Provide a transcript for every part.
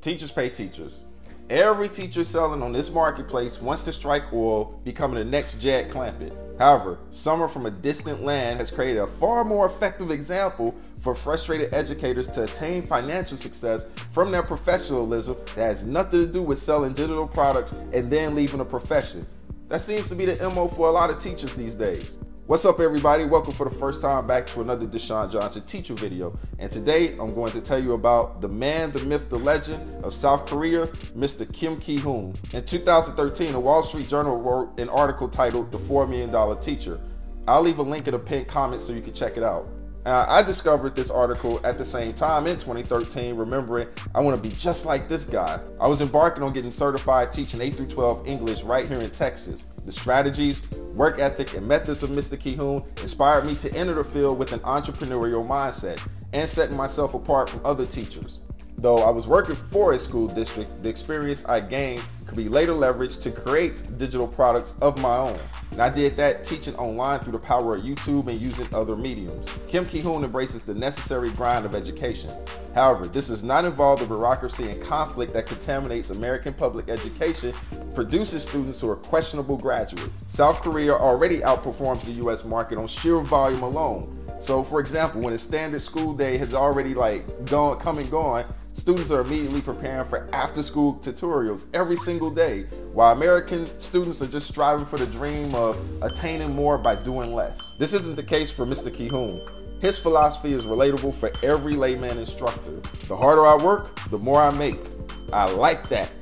Teachers pay teachers. Every teacher selling on this marketplace wants to strike oil, becoming the next Jed Clampett. However, someone from a distant land has created a far more effective example for frustrated educators to attain financial success from their professionalism that has nothing to do with selling digital products and then leaving a profession. That seems to be the MO for a lot of teachers these days. What's up everybody? Welcome for the first time back to another Deshaun Johnson teacher video. And today I'm going to tell you about the man, the myth, the legend of South Korea, Mr. Kim Ki-hoon. In 2013, the Wall Street Journal wrote an article titled The $4 Million Teacher. I'll leave a link in the pinned comment so you can check it out. Uh, I discovered this article at the same time in 2013, remembering I want to be just like this guy. I was embarking on getting certified teaching 8 through 12 English right here in Texas. The strategies, work ethic, and methods of Mr. Ki-hoon inspired me to enter the field with an entrepreneurial mindset and setting myself apart from other teachers. Though I was working for a school district, the experience I gained could be later leveraged to create digital products of my own. And I did that teaching online through the power of YouTube and using other mediums. Kim Ki-hoon embraces the necessary grind of education. However, this does not involve the bureaucracy and conflict that contaminates American public education, produces students who are questionable graduates. South Korea already outperforms the US market on sheer volume alone. So for example, when a standard school day has already like gone, come and gone, Students are immediately preparing for after school tutorials every single day, while American students are just striving for the dream of attaining more by doing less. This isn't the case for Mr. Ki-hoon. His philosophy is relatable for every layman instructor. The harder I work, the more I make. I like that.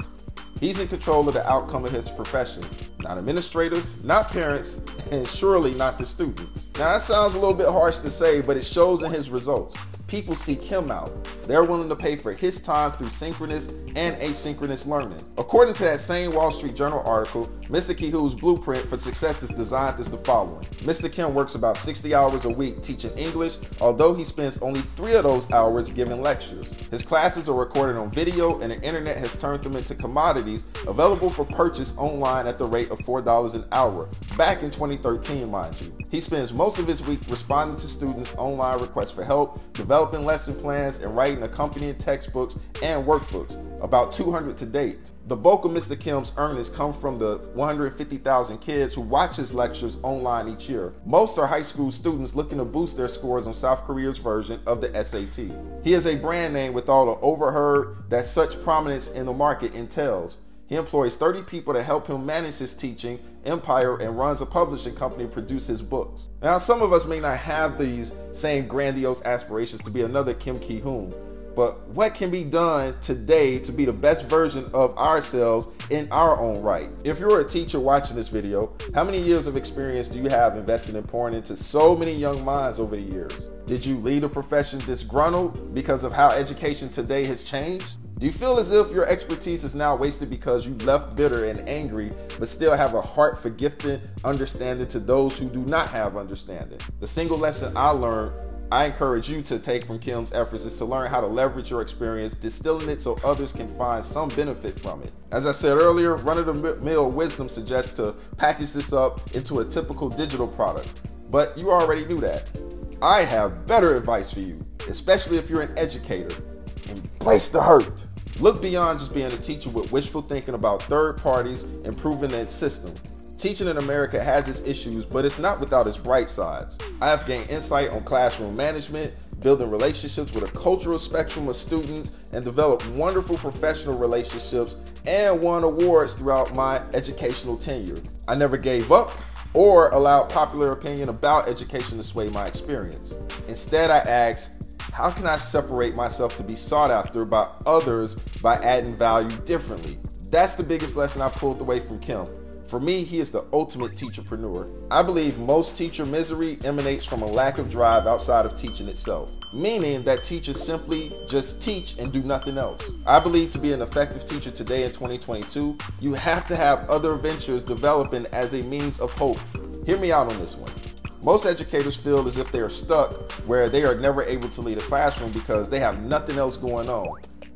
He's in control of the outcome of his profession, not administrators, not parents, and surely not the students. Now that sounds a little bit harsh to say, but it shows in his results people seek him out. They're willing to pay for his time through synchronous and asynchronous learning. According to that same Wall Street Journal article, Mr. Ki-hoon's blueprint for success is designed as the following. Mr. Kim works about 60 hours a week teaching English, although he spends only three of those hours giving lectures. His classes are recorded on video and the internet has turned them into commodities available for purchase online at the rate of $4 an hour, back in 2013 mind you. He spends most of his week responding to students' online requests for help, developing lesson plans, and writing accompanying textbooks and workbooks, about 200 to date. The bulk of Mr. Kim's earnings come from the 150,000 kids who watch his lectures online each year. Most are high school students looking to boost their scores on South Korea's version of the SAT. He is a brand name with all the overheard that such prominence in the market entails. He employs 30 people to help him manage his teaching empire and runs a publishing company to produce his books. Now, some of us may not have these same grandiose aspirations to be another Kim Ki-hoon, but what can be done today to be the best version of ourselves in our own right? If you're a teacher watching this video, how many years of experience do you have invested in pouring into so many young minds over the years? Did you lead a profession disgruntled because of how education today has changed? Do you feel as if your expertise is now wasted because you left bitter and angry, but still have a heart for gifted understanding to those who do not have understanding? The single lesson I learned I encourage you to take from Kim's efforts is to learn how to leverage your experience, distilling it so others can find some benefit from it. As I said earlier, run of the mill wisdom suggests to package this up into a typical digital product, but you already knew that. I have better advice for you, especially if you're an educator. Embrace the hurt. Look beyond just being a teacher with wishful thinking about third parties improving their system. Teaching in America has its issues, but it's not without its bright sides. I have gained insight on classroom management, building relationships with a cultural spectrum of students, and developed wonderful professional relationships and won awards throughout my educational tenure. I never gave up or allowed popular opinion about education to sway my experience. Instead, I asked, how can I separate myself to be sought after by others by adding value differently? That's the biggest lesson I pulled away from Kim. For me, he is the ultimate teacherpreneur. I believe most teacher misery emanates from a lack of drive outside of teaching itself, meaning that teachers simply just teach and do nothing else. I believe to be an effective teacher today in 2022, you have to have other ventures developing as a means of hope. Hear me out on this one. Most educators feel as if they are stuck where they are never able to lead a classroom because they have nothing else going on.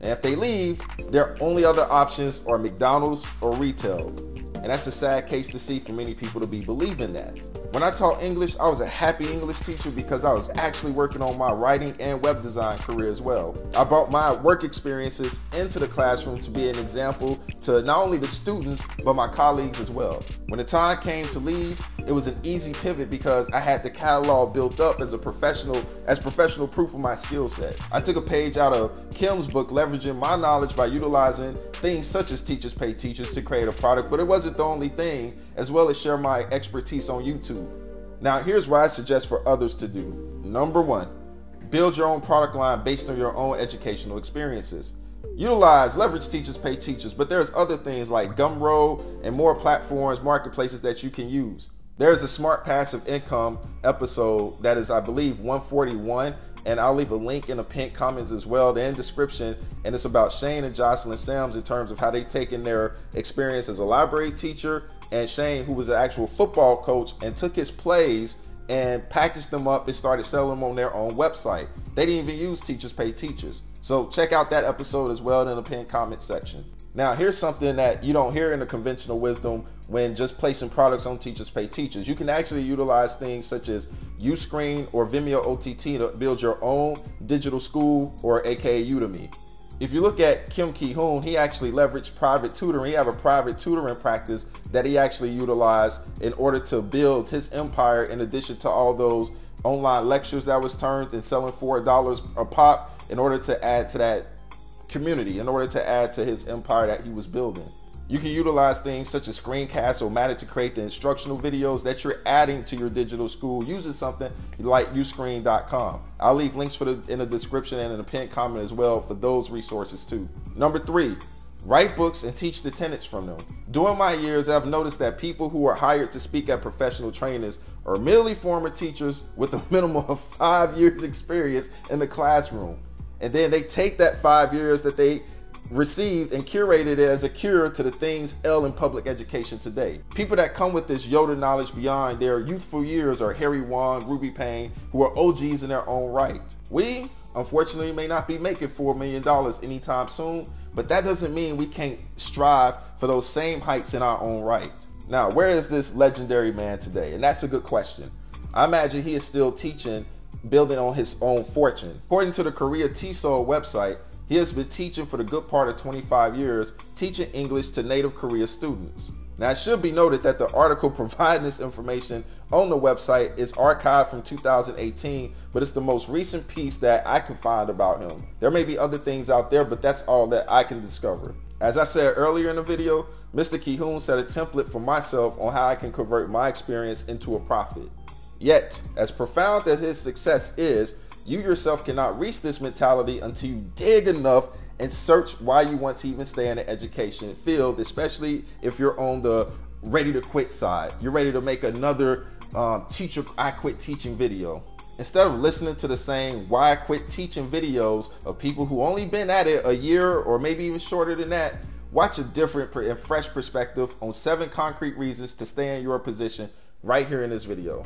And if they leave, their only other options are McDonald's or retail. And that's a sad case to see for many people to be believing that. When I taught English, I was a happy English teacher because I was actually working on my writing and web design career as well. I brought my work experiences into the classroom to be an example to not only the students, but my colleagues as well. When the time came to leave, it was an easy pivot because I had the catalog built up as a professional, as professional proof of my skill set. I took a page out of Kim's book, leveraging my knowledge by utilizing things such as Teachers Pay Teachers to create a product, but it wasn't the only thing, as well as share my expertise on YouTube. Now, here's what I suggest for others to do. Number one, build your own product line based on your own educational experiences. Utilize, leverage teachers, pay teachers, but there's other things like Gumroad and more platforms, marketplaces that you can use. There's a smart passive income episode that is, I believe, 141, and I'll leave a link in the pinned comments as well, the end description, and it's about Shane and Jocelyn Sams in terms of how they taken their experience as a library teacher, and Shane, who was an actual football coach, and took his plays and packaged them up and started selling them on their own website. They didn't even use Teachers Pay Teachers. So check out that episode as well in the pinned comment section. Now, here's something that you don't hear in the conventional wisdom when just placing products on Teachers Pay Teachers. You can actually utilize things such as Uscreen or Vimeo OTT to build your own digital school or aka Udemy. If you look at Kim Ki Hoon, he actually leveraged private tutoring. He have a private tutoring practice that he actually utilized in order to build his empire in addition to all those online lectures that was turned and selling $4 a pop in order to add to that community, in order to add to his empire that he was building. You can utilize things such as Screencast-O-Matic to create the instructional videos that you're adding to your digital school using something like uscreen.com. I'll leave links for the in the description and in the pinned comment as well for those resources too. Number three, write books and teach the tenets from them. During my years, I've noticed that people who are hired to speak at professional trainings are merely former teachers with a minimum of five years experience in the classroom and then they take that five years that they received and curated it as a cure to the things ill in public education today. People that come with this Yoda knowledge beyond their youthful years are Harry Wong, Ruby Payne, who are OGs in their own right. We, unfortunately, may not be making $4 million anytime soon, but that doesn't mean we can't strive for those same heights in our own right. Now, where is this legendary man today? And that's a good question. I imagine he is still teaching building on his own fortune. According to the Korea TESOL website, he has been teaching for the good part of 25 years, teaching English to native Korea students. Now, it should be noted that the article providing this information on the website is archived from 2018, but it's the most recent piece that I can find about him. There may be other things out there, but that's all that I can discover. As I said earlier in the video, Mr. Ki Hoon set a template for myself on how I can convert my experience into a profit. Yet, as profound as his success is, you yourself cannot reach this mentality until you dig enough and search why you want to even stay in the education field, especially if you're on the ready to quit side. You're ready to make another um, teacher, I quit teaching video. Instead of listening to the same why I quit teaching videos of people who only been at it a year or maybe even shorter than that, watch a different and fresh perspective on seven concrete reasons to stay in your position right here in this video.